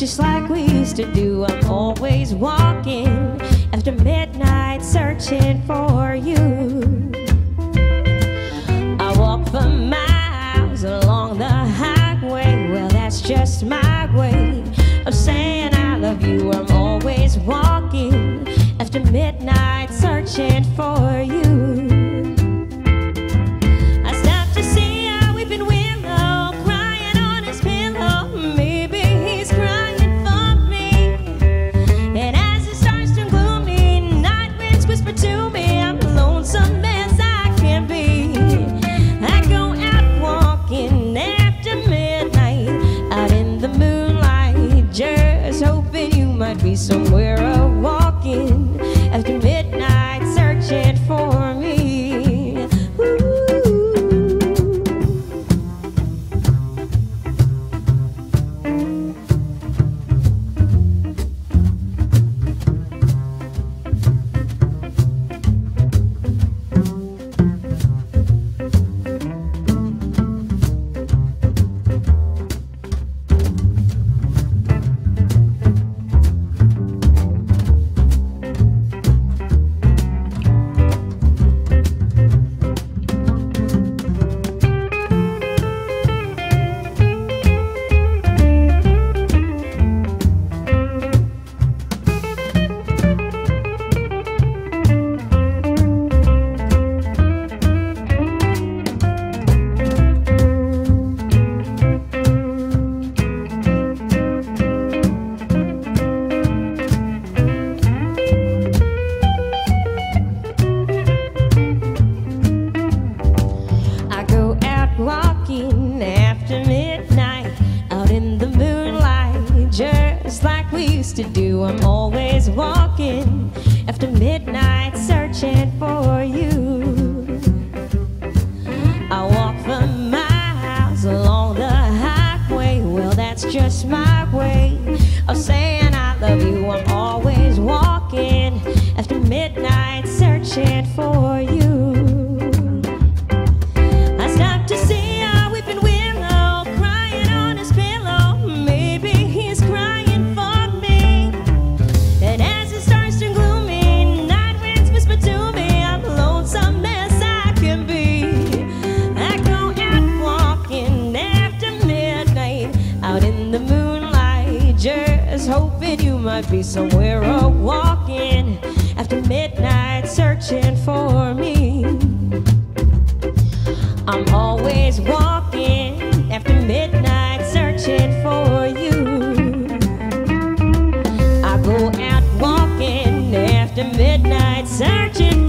to do. I'm always walking after midnight searching for you. I walk for miles along the highway. Well, that's just my way of saying I love you. I'm always walking after midnight searching for you. Somewhere to do. I'm always walking after midnight, searching for you. I walk for miles along the highway. Well, that's just my way of saying I love you. I'm always walking after midnight, searching for you. was hoping you might be somewhere out walking after midnight searching for me. I'm always walking after midnight searching for you. I go out walking after midnight searching.